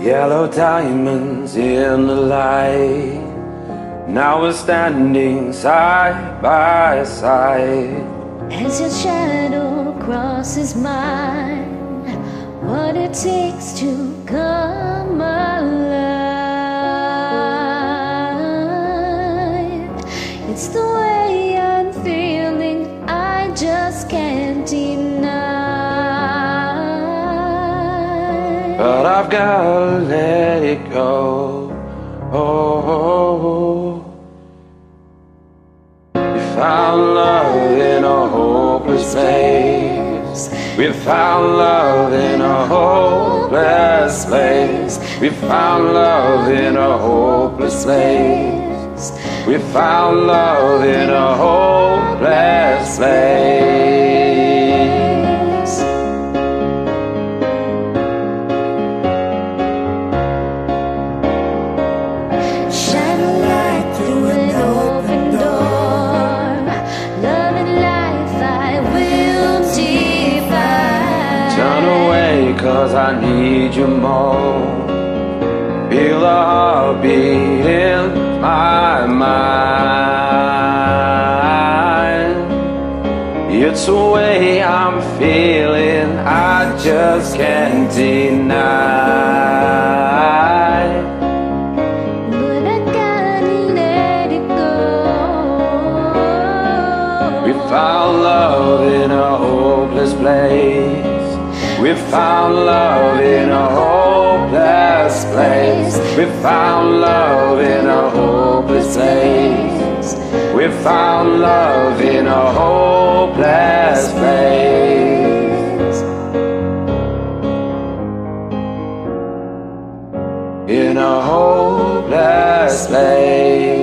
Yellow diamonds in the light. Now we're standing side by side. As your shadow crosses mine, what it takes to come alive. But I've gotta let it go. Oh, oh, oh, oh. we found love in a hopeless place. We found love in a hopeless place. We found love in a hopeless place. We found love in a hopeless place. Cause I need you more. Feel the heartbeat in my mind. It's the way I'm feeling, I just can't deny. But I gotta let it go. We found love in a hopeless place. We found love in a hopeless place. We found love in a hopeless place. We found love in a hopeless place. In a hopeless place.